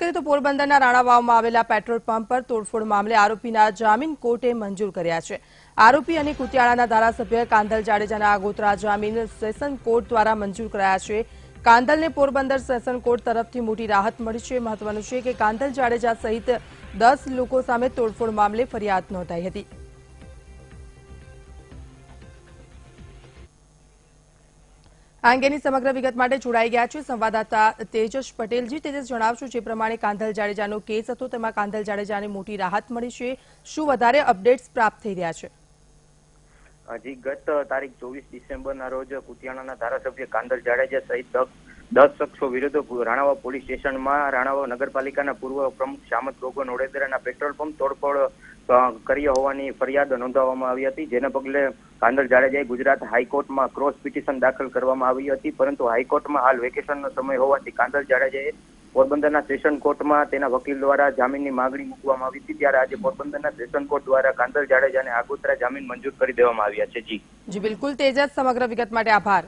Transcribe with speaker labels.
Speaker 1: કરીએ તો પોરબંદરના રાણાવાવમાં આવેલા પેટ્રોલ પંપ પર તોડફોડ મામલે આરોપીના જામીન કોર્ટે મંજૂર કર્યા છે. આરોપી અને કુતિયાળાના ધારાસભ્ય કાંધલ જાડેજાના આગોતરા જામીન સેશન કોર્ટ દ્વારા મંજૂર કરાયા છે. કાંધલને પોરબંદર સેશન કોર્ટ તરફથી મોટી રાહત મળી છે. મહત્વનું છે કે કાંધલ જાડેજા સહિત દસ લોકો સામે તોડફોડ મામલે ફરિયાદ નોંધાઈ હતી. આ અંગેની સમગ્ર વિગત માટે જોડાઈ ગયા છે સંવાદદાતા તેજસ પટેલજી. તેજસ, જણાવશું જે પ્રમાણે કાંધલ જાડેજાનો કેસ હતો, તેમાં કાંધલ જાડેજાને મોટી રાહત મળી છે. શું વધારે અપડેટ્સ પ્રાપ્ત થઈ રહ્યા છે?
Speaker 2: હજી ગત તારીખ ચોવીસ ડિસેમ્બરના રોજ કુતિયાણાના ધારાસભ્ય કાંધલ જાડેજા સહિત દસ શખ્સો વિરુદ્ધ રાણાવા પોલીસ સ્ટેશનમાં, રાણાવા નગરપાલિકાના પૂર્વ પ્રમુખ શામત ગોગન ઓડેદરાના પેટ્રોલ પંપ તોડફોડ કરી હોવાની ફરિયાદ નોંધાવવામાં આવી હતી. જેના પગલે કાંદલ જાડેજાએ ગુજરાત હાઈકોર્ટમાં ક્રોસ પિટિશન દાખલ કરવામાં આવી હતી, પરંતુ હાઈકોર્ટમાં હાલ વેકેશનનો સમય હોવાથી કાંદર જાડેજાએ પોરબંદરના સેશન કોર્ટમાં તેના વકીલ દ્વારા જામીનની માંગણી મૂકવામાં આવી હતી, ત્યારે આજે પોરબંદરના સેશન કોર્ટ દ્વારા કાંદર જાડેજાને આગોતરા જામીન મંજૂર કરી દેવામાં આવ્યા છે. જી.
Speaker 1: જી, બિલકુલ તેજસ સમગ્ર વિગત માટે આભાર.